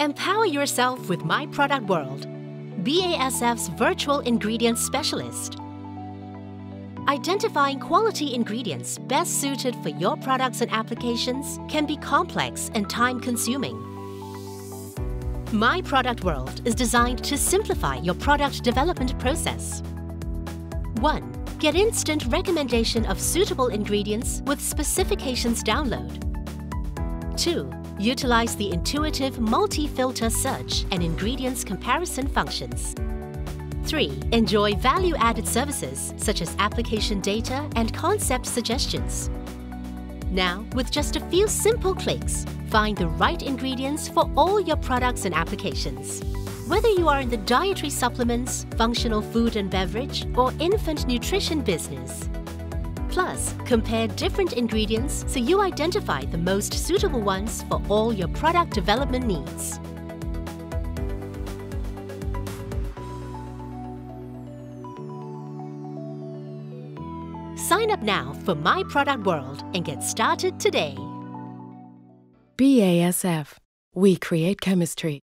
Empower yourself with My Product World, BASF's virtual ingredients specialist. Identifying quality ingredients best suited for your products and applications can be complex and time-consuming. My Product World is designed to simplify your product development process. 1. Get instant recommendation of suitable ingredients with specifications download. 2. Utilize the intuitive multi-filter search and ingredients comparison functions. 3. Enjoy value-added services such as application data and concept suggestions. Now, with just a few simple clicks, find the right ingredients for all your products and applications. Whether you are in the dietary supplements, functional food and beverage, or infant nutrition business. Plus, compare different ingredients so you identify the most suitable ones for all your product development needs. Sign up now for My Product World and get started today. BASF. We create chemistry.